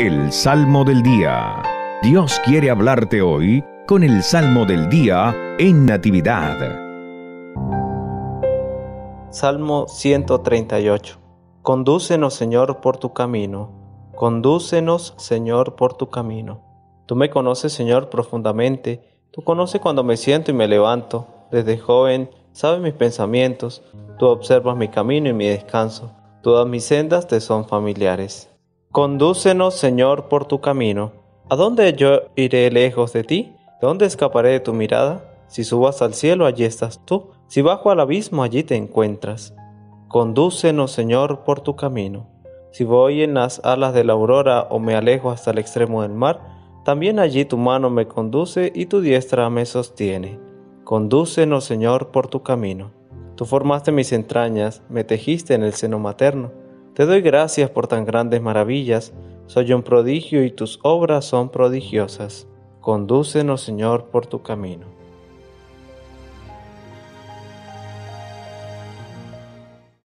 El Salmo del Día. Dios quiere hablarte hoy con el Salmo del Día en Natividad. Salmo 138. Condúcenos, Señor, por tu camino. Condúcenos, Señor, por tu camino. Tú me conoces, Señor, profundamente. Tú conoces cuando me siento y me levanto. Desde joven sabes mis pensamientos. Tú observas mi camino y mi descanso. Todas mis sendas te son familiares. Condúcenos, Señor, por tu camino. ¿A dónde yo iré lejos de ti? ¿De dónde escaparé de tu mirada? Si subas al cielo, allí estás tú. Si bajo al abismo, allí te encuentras. Condúcenos, Señor, por tu camino. Si voy en las alas de la aurora o me alejo hasta el extremo del mar, también allí tu mano me conduce y tu diestra me sostiene. Condúcenos, Señor, por tu camino. Tú formaste mis entrañas, me tejiste en el seno materno. Te doy gracias por tan grandes maravillas, soy un prodigio y tus obras son prodigiosas. Condúcenos, Señor, por tu camino.